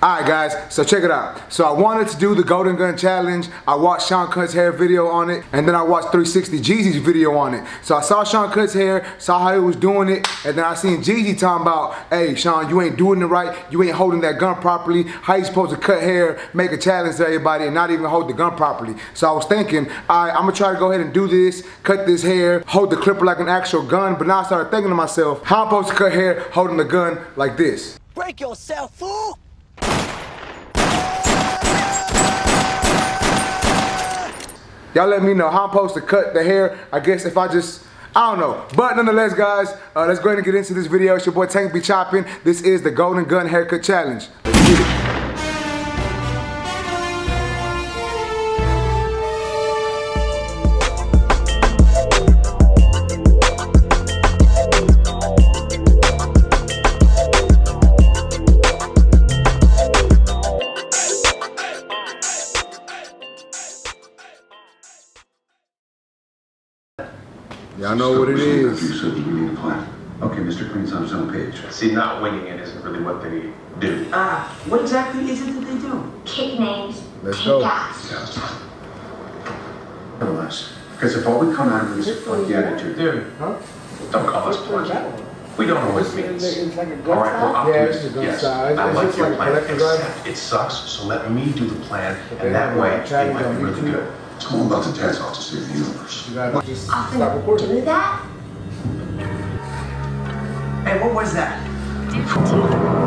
Alright guys, so check it out. So I wanted to do the Golden Gun Challenge. I watched Sean Cuts Hair video on it, and then I watched 360 Jeezy's video on it. So I saw Sean Cuts Hair, saw how he was doing it, and then I seen Jeezy talking about, hey Sean, you ain't doing it right, you ain't holding that gun properly, how you supposed to cut hair, make a challenge to everybody, and not even hold the gun properly. So I was thinking, alright, I'm gonna try to go ahead and do this, cut this hair, hold the clipper like an actual gun, but now I started thinking to myself, how I'm supposed to cut hair holding the gun like this. Break yourself, fool! Y'all let me know how I'm supposed to cut the hair. I guess if I just, I don't know. But nonetheless, guys, uh, let's go ahead and get into this video. It's your boy Tank Be Choppin. This is the Golden Gun Haircut Challenge. Y'all know what it is. Said we need plan. Okay, Mr. Green's on his own page. See, not winging it isn't really what they do. Ah, what exactly is it that they do? kick names, Let's take go. gas. Yeah. Nevertheless, because if all we come out of this is like the attitude, Dude, don't call us blunt. We don't know what it means. It's like a gun right, we're size? Yeah, it's a gun Yes, size. I It's like your like plan, collector rifle. except it sucks, so let me do the plan, Okay, and that way, we're it might be really YouTube. good. It's all about the dance off to save the universe. You gotta just stop Often recording. do that? Hey, what was that?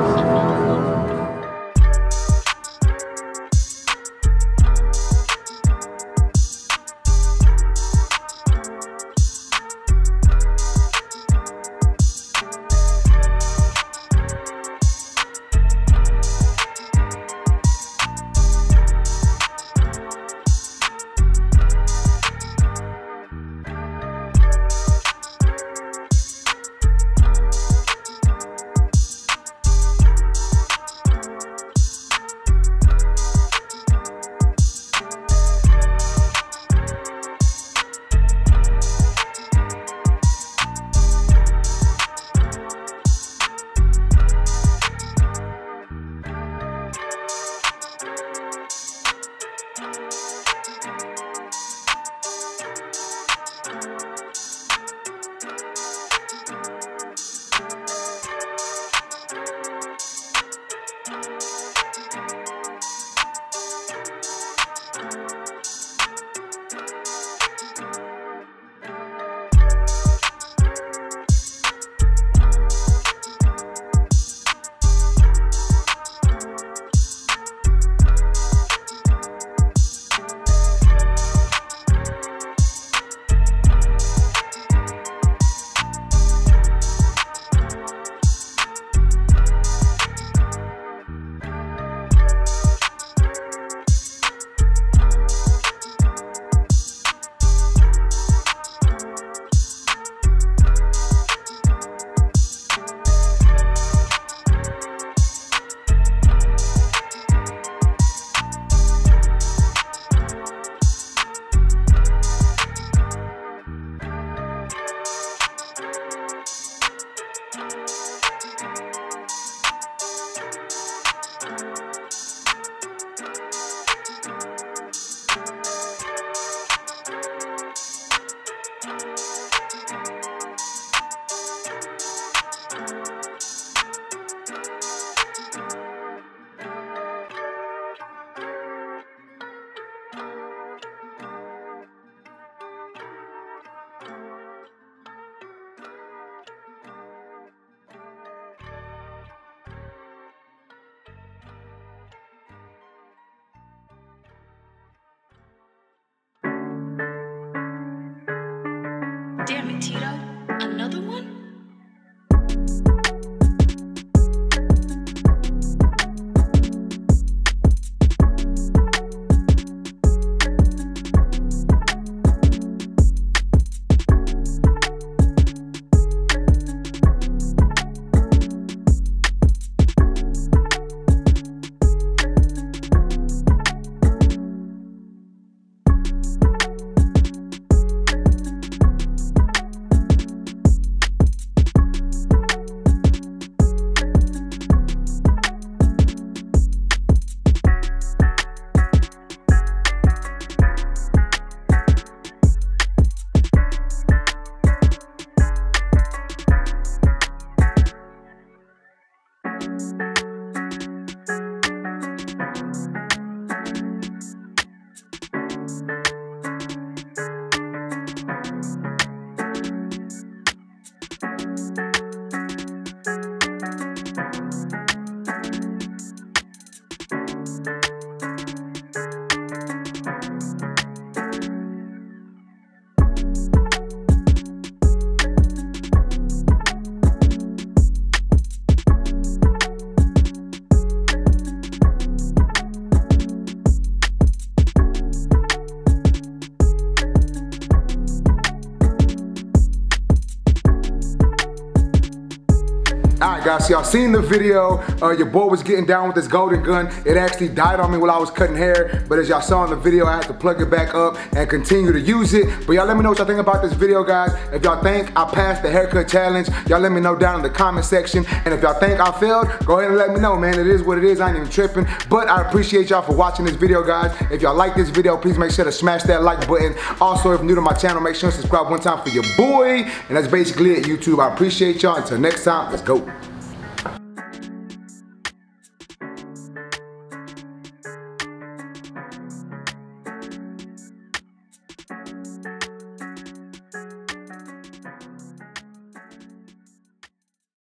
Guys, so y'all seen the video. Uh, your boy was getting down with this golden gun. It actually died on me while I was cutting hair, but as y'all saw in the video, I had to plug it back up and continue to use it. But y'all let me know what y'all think about this video, guys. If y'all think I passed the haircut challenge, y'all let me know down in the comment section. And if y'all think I failed, go ahead and let me know, man. It is what it is. I ain't even tripping. But I appreciate y'all for watching this video, guys. If y'all like this video, please make sure to smash that like button. Also, if new to my channel, make sure to subscribe one time for your boy. And that's basically it, YouTube. I appreciate y'all. Until next time, let's go.